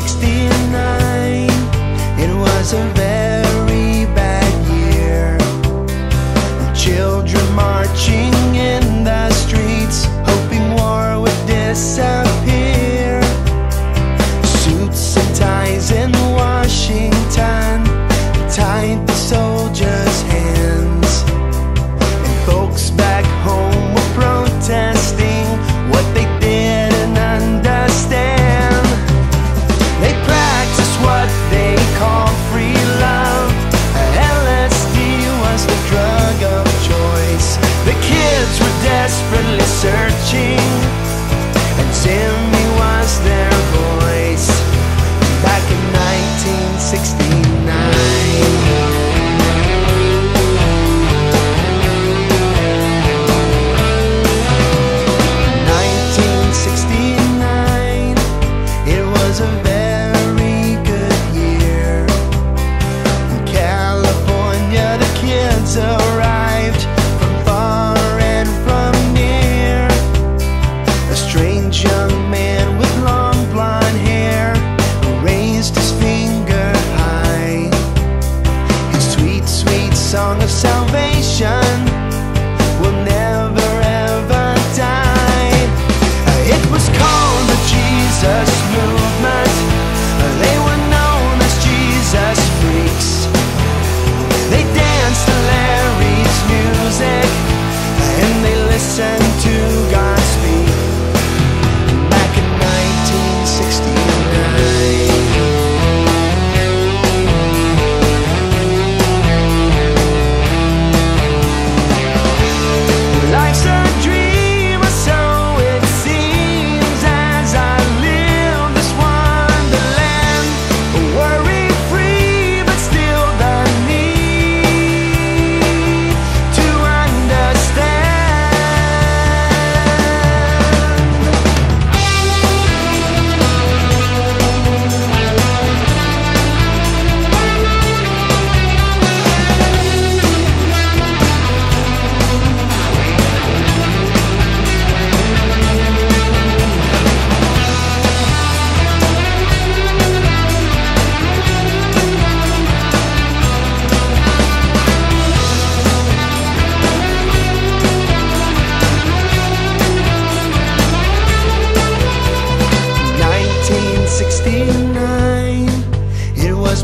69 It was a very bad year. Children marching in the streets Hoping war would disappear. Suits and ties in Washington Tied the soldiers Jesus.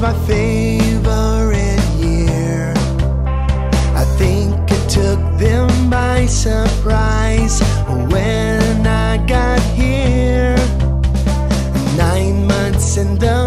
my favorite year. I think it took them by surprise when I got here. Nine months in the